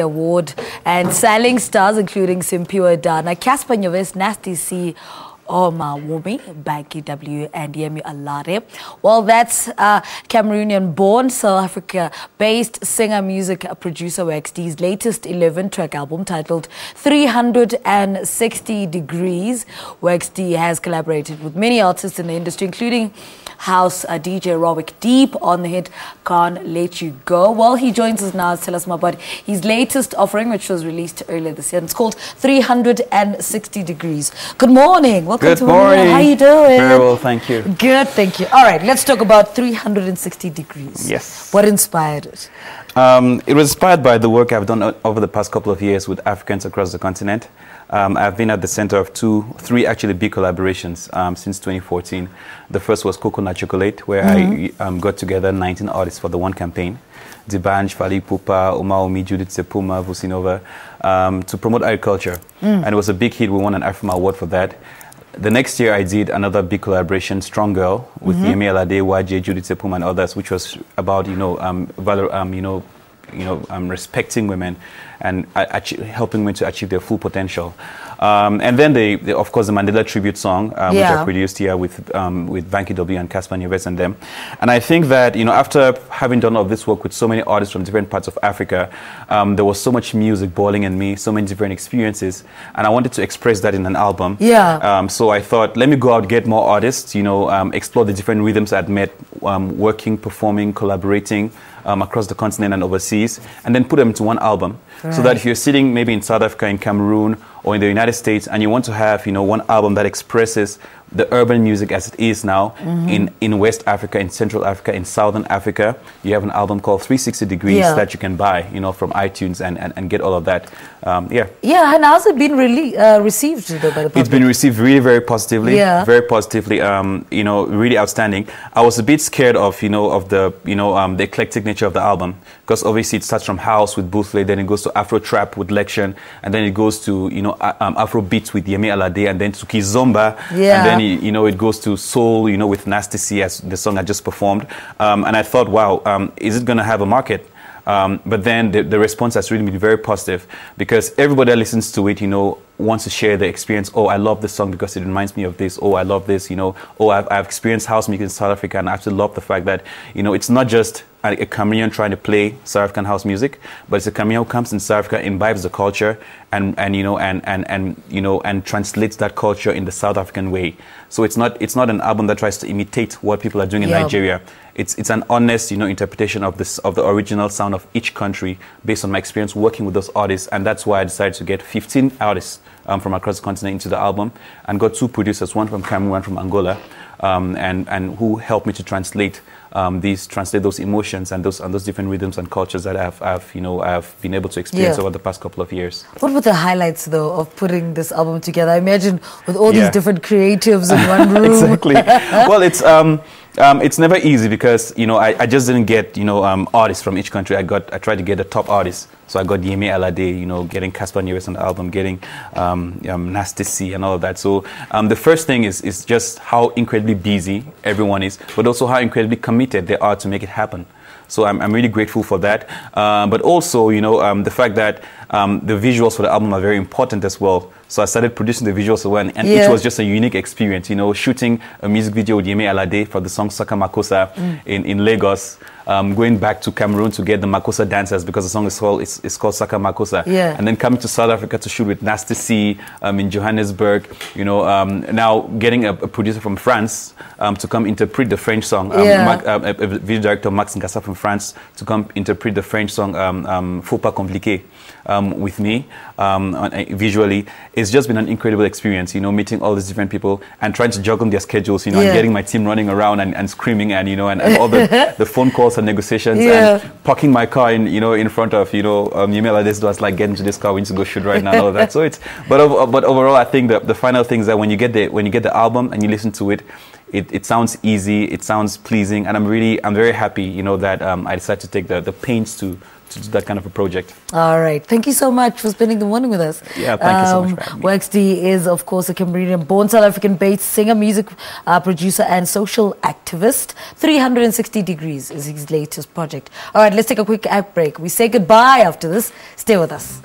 Award and selling stars including Simphiwe Dana, Cassper Nyovest, Nasty C, Omawumi, Banky W, and Yemi Alade. Well, that's uh, Cameroonian born, South Africa based singer music producer Wax Dey's latest 11 track album titled 360 Degrees. WXD has collaborated with many artists in the industry, including house uh, DJ Rowick Deep on the hit Can't Let You Go. Well, he joins us now to tell us more about his latest offering, which was released earlier this year. It's called 360 Degrees. Good morning. Welcome Good to morning. How you doing? Very well, thank you. Good, thank you. All right, let's talk about 360 Degrees. Yes. What inspired it? Um, it was inspired by the work I've done over the past couple of years with Africans across the continent. Um, I've been at the center of two, three actually big collaborations um, since 2014. The first was Cocoa na Chocolate, where mm-hmm. I um, got together 19 artists for the one campaign. D'banj, Fally Ipupa, Omawumi, Judith Sephuma, Vusinova, um, to promote agriculture. Mm. And it was a big hit. We won an AFRIMA award for that. The next year, I did another big collaboration, Strong Girl, with mm-hmm. Yemi Alade, Waje, Judith Sephuma, and others, which was about, you know, um, valor, um, you know, you know, um, respecting women and uh, helping women to achieve their full potential. Um, and then, the, the, of course, the Mandela tribute song, um, yeah. which I produced here with um, with Banky W and Cassper Nyovest and them. And I think that you know, after having done all this work with so many artists from different parts of Africa, um, there was so much music boiling in me, so many different experiences, and I wanted to express that in an album. Yeah. Um, so I thought, let me go out get more artists. You know, um, explore the different rhythms I'd met, working, performing, collaborating across the continent and overseas, and then put them into one album. So that if you're sitting maybe in South Africa, in Cameroon, or in the United States, and you want to have, you know, one album that expresses the urban music as it is now mm-hmm. in, in West Africa, in Central Africa, in Southern Africa. You have an album called 360 Degrees yeah. that you can buy, you know, from iTunes and, and, and get all of that. Um, yeah. Yeah, and how's it been really uh, received though, by the public? It's been received really very positively. Yeah. Very positively. Um, you know, really outstanding. I was a bit scared of, you know, of the, you know, um, the eclectic nature of the album because obviously it starts from house with Boothley, then it goes to Afro trap with Lection, and then it goes to, you know, um, Afro beats with Yemi Alade, and then to Kizomba, yeah. and then you know, it goes to soul, you know, with Nasty C as the song I just performed. Um, and I thought, wow, um, is it going to have a market? Um, but then the, the, response has really been very positive because everybody that listens to it, you know, wants to share the experience. Oh, I love this song because it reminds me of this. Oh, I love this, you know. Oh, I've, I've experienced house music in South Africa and I absolutely love the fact that, you know, it's not just a, a Cameroonian trying to play South African house music, but it's a Cameroonian who comes in South Africa, imbibes the culture and, and you know, and, and, and, you know, and translates that culture in the South African way. So it's not, it's not an album that tries to imitate what people are doing in yeah. Nigeria it's it's an honest you know interpretation of this of the original sound of each country based on my experience working with those artists and that's why I decided to get 15 artists um, from across the continent into the album and got two producers one from Cameroon one from Angola um, and and who helped me to translate um, these translate those emotions and those and those different rhythms and cultures that I've, I've you know I've been able to experience yeah. over the past couple of years. What were the highlights though of putting this album together? I imagine with all yeah. these different creatives in one room. exactly. well, it's um, um, it's never easy because you know I, I just didn't get you know um, artists from each country. I got I tried to get the top artists. So I got Yemi Alade, you know, getting Cassper Nyovest on the album, getting um, um, Nasty C and all of that. So um, the first thing is is just how incredibly busy everyone is, but also how incredibly committed they are to make it happen. So I'm, I'm really grateful for that. Uh, but also, you know, um, the fact that um, the visuals for the album are very important as well. So I started producing the visuals as well, and yeah. it was just a unique experience. You know, shooting a music video with Yemi Alade for the song Saka Makossa mm. in, in Lagos, um, going back to Cameroon to get the Makossa dancers because the song is called it's, it's called Saka Makossa. Yeah. And then coming to South Africa to shoot with Nasty C um, in Johannesburg. You know, um, now getting a, a, producer from France um, to come interpret the French song. Um, yeah. Mark, uh, a, a, video director Max Ngassa from France to come interpret the French song um, um, Faut pas compliqué um, with me um, uh, visually. It's just been an incredible experience, you know, meeting all these different people and trying to juggle their schedules, you know, yeah. and getting my team running around and, and screaming and, you know, and, and all the, the phone calls and negotiations yeah. and parking my car in, you know, in front of, you know, um, Yemi Alade's was like, get into this car, we need to go shoot right now and all that. So it's, but, but overall, I think that the final thing is that when you get the, when you get the album and you listen to it, it, it sounds easy, it sounds pleasing, and I'm really, I'm very happy, you know, that um, I decided to take the, the pains to, to do that kind of a project. All right. Thank you so much for spending the morning with us. Yeah, thank um, you so much for having me. Wax Dey is, of course, a Cameroonian born South African based singer, music uh, producer, and social activist. 360 Degrees is his latest project. All right, let's take a quick ad break. We say goodbye after this. Stay with us.